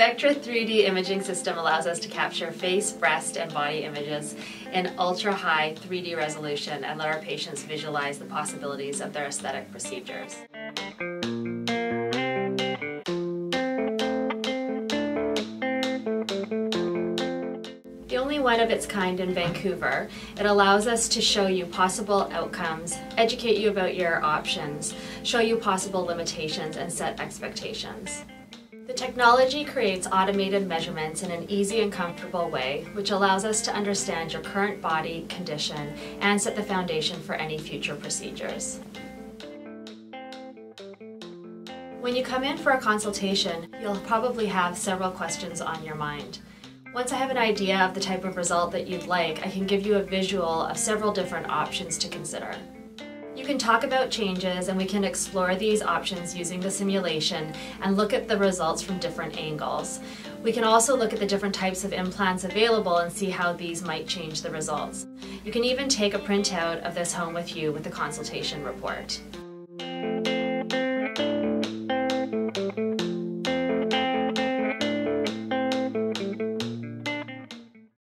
Vectra 3D imaging system allows us to capture face, breast, and body images in ultra-high 3D resolution and let our patients visualize the possibilities of their aesthetic procedures. The only one of its kind in Vancouver, it allows us to show you possible outcomes, educate you about your options, show you possible limitations, and set expectations. The technology creates automated measurements in an easy and comfortable way, which allows us to understand your current body condition and set the foundation for any future procedures. When you come in for a consultation, you'll probably have several questions on your mind. Once I have an idea of the type of result that you'd like, I can give you a visual of several different options to consider. You can talk about changes and we can explore these options using the simulation and look at the results from different angles. We can also look at the different types of implants available and see how these might change the results. You can even take a printout of this home with you with the consultation report.